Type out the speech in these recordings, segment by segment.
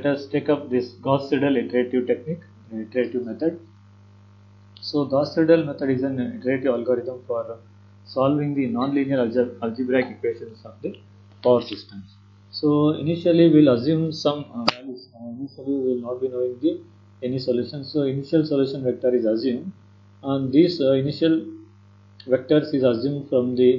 let us take up this Gauss-Seidel iterative technique, iterative method. So Gauss-Seidel method is an iterative algorithm for solving the nonlinear alge algebraic equations of the power systems. So initially we will assume some uh, values. Uh, initially we will not be knowing the any solution. So initial solution vector is assumed, and these uh, initial vectors is assumed from the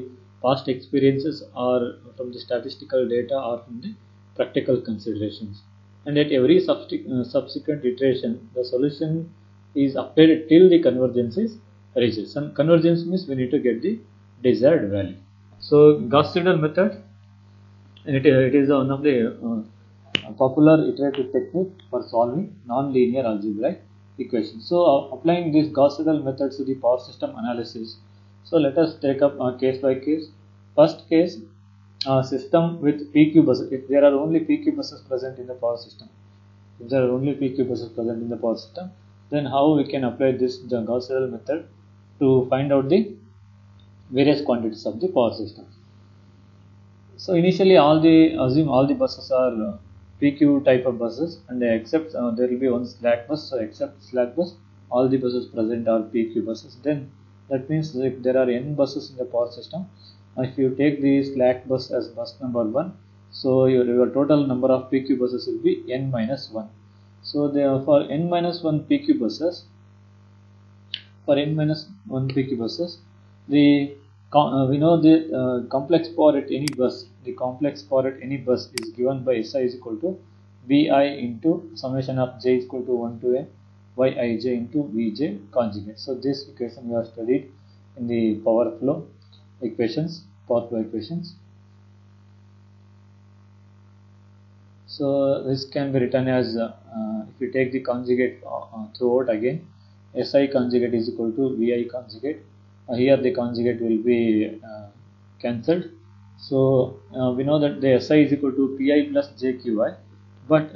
past experiences or from the statistical data or from the practical considerations and at every uh, subsequent iteration the solution is updated till the convergence is reached. And convergence means we need to get the desired value. So Gauss-Seidel method it, it is one of the uh, popular iterative technique for solving non-linear algebraic equations. So uh, applying this Gauss-Seidel method to the power system analysis. So let us take up uh, case by case. First case system with PQ buses, if there are only PQ buses present in the power system, if there are only PQ buses present in the power system, then how we can apply this the Gauss-Seidel method to find out the various quantities of the power system. So initially all the assume all the buses are uh, PQ type of buses and except uh, there will be one slack bus. So except slack bus all the buses present are PQ buses. Then that means if there are n buses in the power system if you take the slack bus as bus number 1 so your, your total number of PQ buses will be n minus 1 so for n minus 1 PQ buses for n minus 1 PQ buses the uh, we know the uh, complex power at any bus the complex power at any bus is given by SI is equal to VI into summation of j is equal to 1 to n Yij into Vj conjugate. So this equation we have studied in the power flow equations, power flow equations. So this can be written as uh, if you take the conjugate uh, uh throughout again, SI conjugate is equal to VI conjugate. Uh, here the conjugate will be cancelled. So we know that the SI is equal to PI plus JQI, but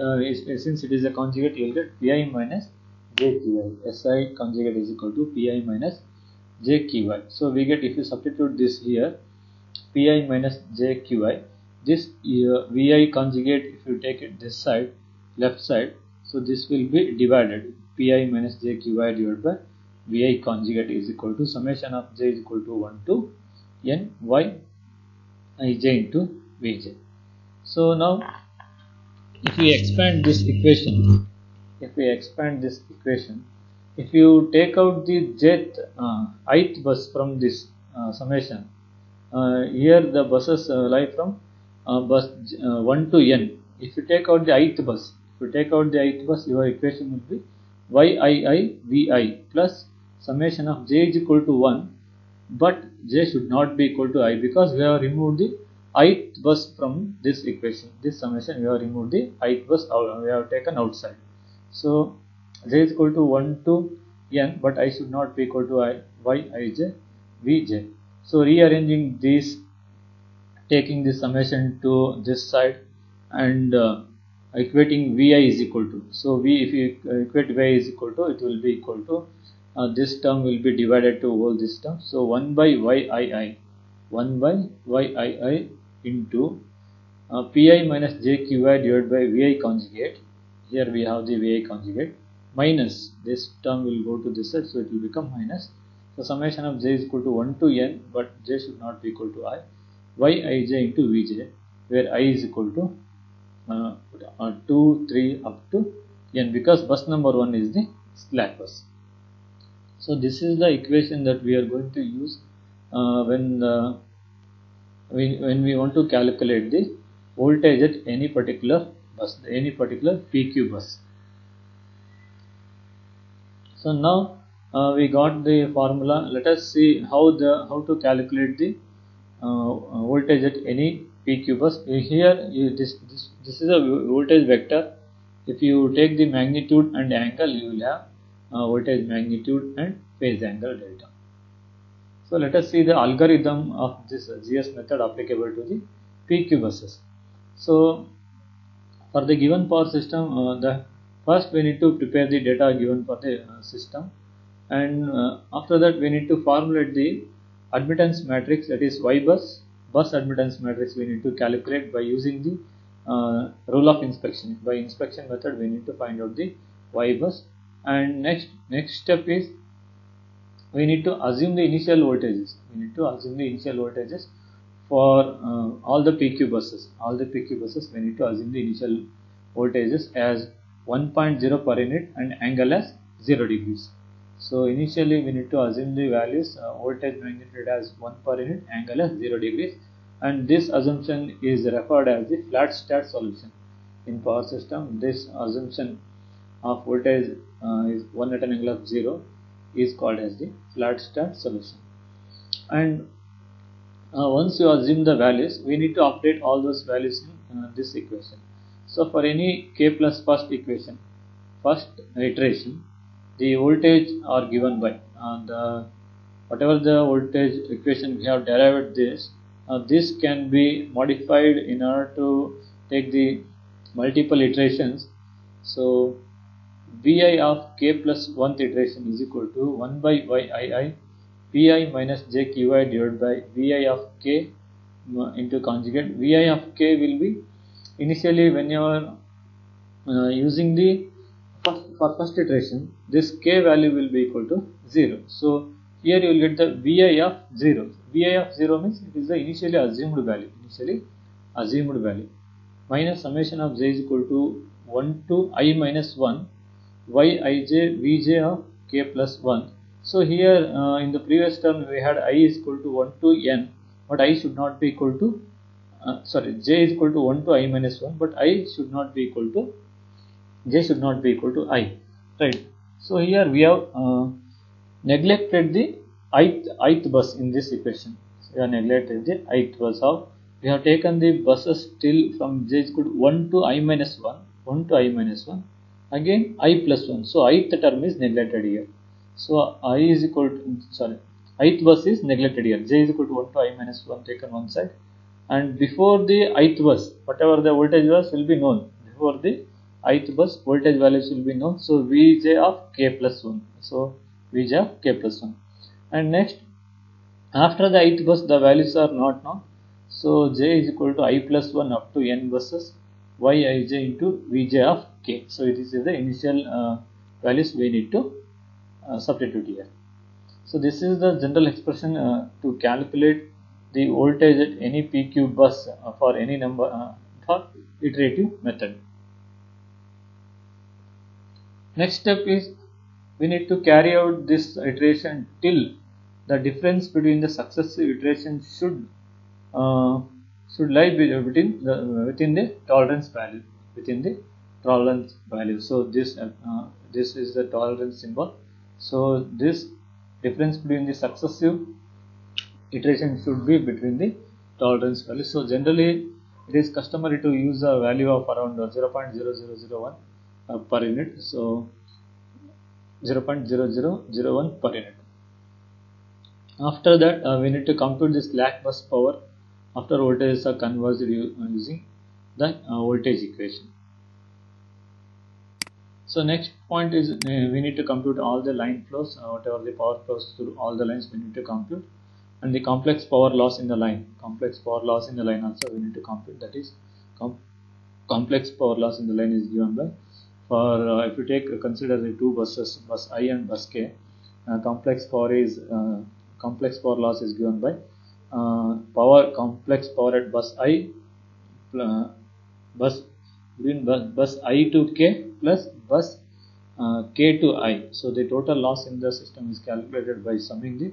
since it is a conjugate, you will get PI minus JQI. SI conjugate is equal to PI minus jqi. So we get if you substitute this here pi minus jqi this uh, vi conjugate if you take it this side left side so this will be divided pi minus jqi divided by vi conjugate is equal to summation of j is equal to 1 to n y i j into vj. So now if we expand this equation if we expand this equation if you take out the jth uh, ith bus from this uh, summation, uh, here the buses uh, lie from uh, bus uh, 1 to n. If you take out the ith bus, if you take out the ith bus, your equation will be yii vi plus summation of j is equal to 1, but j should not be equal to i because we have removed the ith bus from this equation. This summation we have removed the ith bus, we have taken outside. So j is equal to 1 to n but i should not be equal to i y i j v j. So rearranging these taking this summation to this side and uh, equating vi is equal to. So v if you equate vi is equal to it will be equal to uh, this term will be divided to all this term so 1 by yii 1 by yii into uh, pi minus jqi divided by vi conjugate. Here we have the vi conjugate minus this term will go to this side so it will become minus. So summation of j is equal to 1 to n but j should not be equal to i. Y i j into vj where i is equal to uh, uh, 2 3 up to n because bus number 1 is the slack bus. So this is the equation that we are going to use uh, when we, when we want to calculate the voltage at any particular bus any particular pq bus so now uh, we got the formula. Let us see how the how to calculate the uh, voltage at any PQ bus. Here you, this, this this is a voltage vector. If you take the magnitude and angle, you will have uh, voltage magnitude and phase angle delta. So let us see the algorithm of this GS method applicable to the PQ buses. So for the given power system, uh, the First we need to prepare the data given for the uh, system and uh, after that we need to formulate the admittance matrix that is Y bus bus admittance matrix we need to calculate by using the uh, rule of inspection. By inspection method, we need to find out the Y bus. And next next step is we need to assume the initial voltages. We need to assume the initial voltages for uh, all the PQ buses. All the PQ buses, we need to assume the initial voltages as 1.0 per unit and angle as 0 degrees. So initially we need to assume the values uh, voltage magnitude as 1 per unit, angle as 0 degrees and this assumption is referred as the flat start solution. In power system this assumption of voltage uh, is 1 at an angle of 0 is called as the flat start solution. And uh, once you assume the values we need to update all those values in uh, this equation. So for any k plus first equation, first iteration, the voltage are given by uh, the whatever the voltage equation we have derived this uh, this can be modified in order to take the multiple iterations. So vi of k plus 1th iteration is equal to 1 by yii pi minus jqi divided by vi of k into conjugate. Vi of k will be initially when you are uh, using the first, for first iteration this k value will be equal to 0 so here you will get the vi of 0 vi of 0 means it is the initially assumed value initially assumed value. Minus summation of j is equal to 1 to i minus 1 yij vj of k plus 1 so here uh, in the previous term we had i is equal to 1 to n but i should not be equal to uh, sorry j is equal to 1 to i minus 1 but i should not be equal to j should not be equal to i right? So here we have uh, neglected the ith, ith bus in this equation. So we have neglected the ith bus of we have taken the buses till from j is equal to 1 to i minus 1 1 to i minus 1 again i plus 1 so ith term is neglected here. So i is equal to sorry ith bus is neglected here. J is equal to 1 to i minus 1 taken one side and before the ith bus whatever the voltage was will be known. Before the ith bus voltage values will be known. So vj of k plus 1 so vj of k plus 1 and next after the ith bus the values are not known. So j is equal to i plus 1 up to n buses. Yij into vj of k. So this is the initial uh, values we need to uh, substitute here. So this is the general expression uh, to calculate the voltage at any PQ bus uh, for any number uh, for iterative method. Next step is we need to carry out this iteration till the difference between the successive iterations should uh, should lie between the within the tolerance value within the tolerance value. So this uh, this is the tolerance symbol. So this difference between the successive iteration should be between the tolerance value. So generally it is customary to use a value of around 0.0001 uh, per unit. So 0.0001 per unit. After that uh, we need to compute this slack bus power after voltages are converged using the uh, voltage equation. So next point is uh, we need to compute all the line flows, uh, whatever the power flows through all the lines we need to compute and the complex power loss in the line. Complex power loss in the line also we need to compute that is com complex power loss in the line is given by for uh, if you take uh, consider the two buses bus i and bus k uh, complex power is uh, complex power loss is given by uh, power complex power at bus i uh, bus between bus, bus i to k plus bus k to i so the total loss in the system is calculated by summing the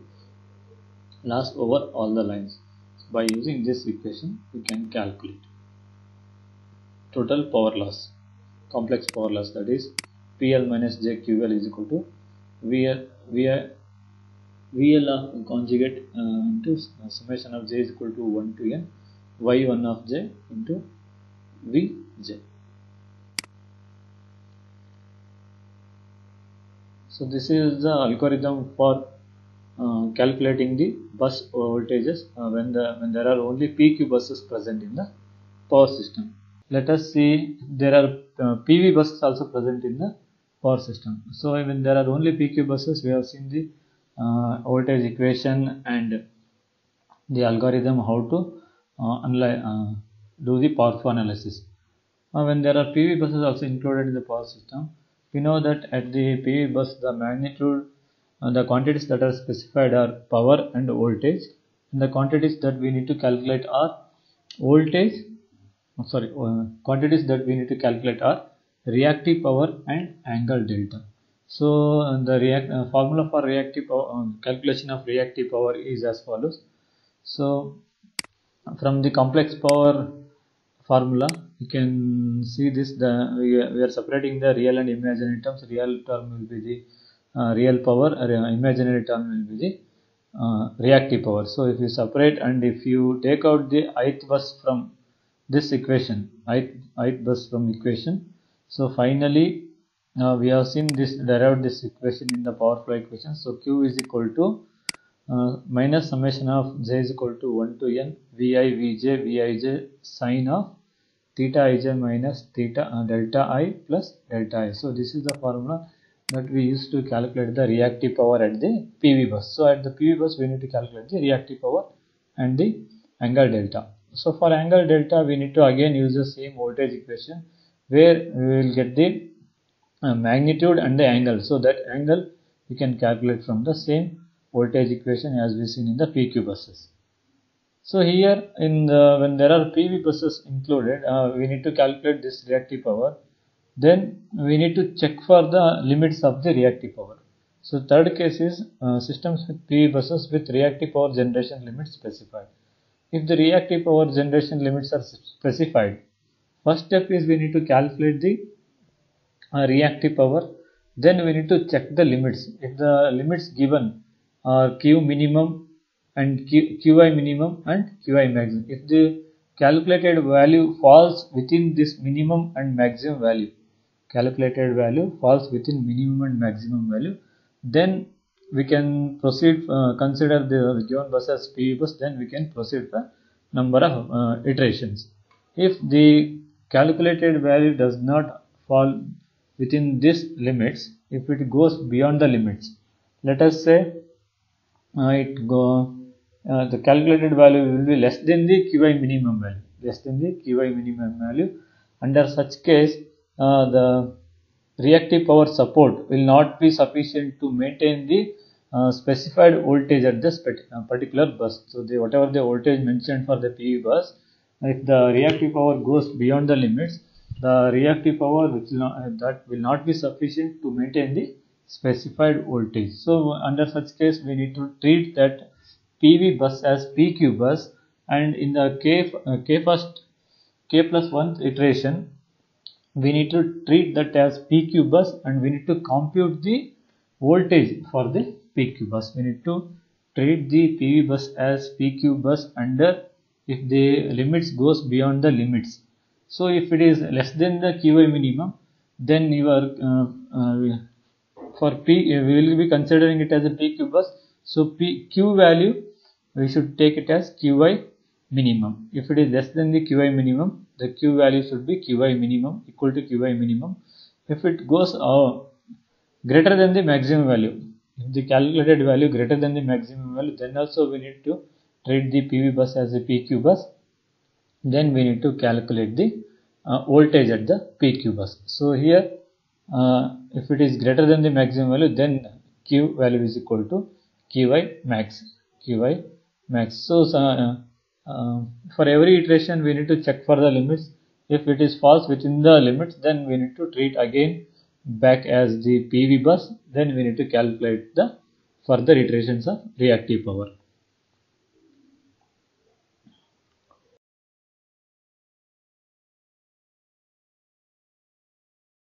loss over all the lines so by using this equation we can calculate total power loss complex power loss that is PL minus JQL is equal to VL, VL, VL of conjugate uh, into summation of J is equal to 1 to N Y1 of J into Vj. So this is the algorithm for uh, calculating the bus voltages uh, when the when there are only PQ buses present in the power system let us see there are uh, PV buses also present in the power system. So when there are only PQ buses, we have seen the uh, voltage equation and the algorithm how to do the power flow analysis. Uh, when there are PV buses also included in the power system, we know that at the PV bus the magnitude uh, the quantities that are specified are power and voltage. And the quantities that we need to calculate are voltage oh, sorry uh, quantities that we need to calculate are reactive power and angle delta. So uh, the react uh, formula for reactive power um, calculation of reactive power is as follows. So from the complex power formula you can see this the we are, we are separating the real and imaginary terms. Real term will be the real power uh, imaginary term will be the uh, reactive power so if you separate and if you take out the ith bus from this equation ith, ith bus from equation so finally uh, we have seen this derived this equation in the power flow equation so q is equal to uh, minus summation of j is equal to 1 to n vi vj vij sine of theta ij minus theta uh, delta i plus delta i. So this is the formula that we use to calculate the reactive power at the PV bus. So at the PV bus we need to calculate the reactive power and the angle delta. So for angle delta we need to again use the same voltage equation where we will get the uh, magnitude and the angle. So that angle we can calculate from the same voltage equation as we seen in the PQ buses. So here in the, when there are PV buses included, uh, we need to calculate this reactive power. Then we need to check for the limits of the reactive power. So third case is uh, systems with PV buses with reactive power generation limits specified. If the reactive power generation limits are specified, first step is we need to calculate the uh, reactive power. Then we need to check the limits. If the limits given are Q minimum and Q, QI minimum and QI maximum. If the calculated value falls within this minimum and maximum value, calculated value falls within minimum and maximum value, then we can proceed, uh, consider the given bus as PV bus, then we can proceed the number of uh, iterations. If the calculated value does not fall within these limits, if it goes beyond the limits, let us say uh, it go uh, the calculated value will be less than the QI minimum value, less than the QI minimum value. Under such case, uh, the reactive power support will not be sufficient to maintain the uh, specified voltage at this uh, particular bus. So, the, whatever the voltage mentioned for the PV bus, if the reactive power goes beyond the limits, the reactive power which will not, uh, that will not be sufficient to maintain the specified voltage. So, under such case, we need to treat that PV bus as PQ bus and in the K, uh, K first K plus 1 iteration we need to treat that as PQ bus and we need to compute the voltage for the PQ bus. We need to treat the PV bus as PQ bus under if the limits goes beyond the limits. So if it is less than the QI minimum then you are uh, uh, for P we will be considering it as a PQ bus. So P Q value we should take it as Qi minimum. If it is less than the Qi minimum, the Q value should be Qi minimum equal to Qi minimum. If it goes uh, greater than the maximum value, if the calculated value greater than the maximum value, then also we need to treat the PV bus as a PQ bus. Then we need to calculate the uh, voltage at the PQ bus. So here, uh, if it is greater than the maximum value, then Q value is equal to Qi max. Qi max. So uh, Um, for every iteration we need to check for the limits. If it is false within the limits then we need to treat again back as the PV bus then we need to calculate the further iterations of reactive power.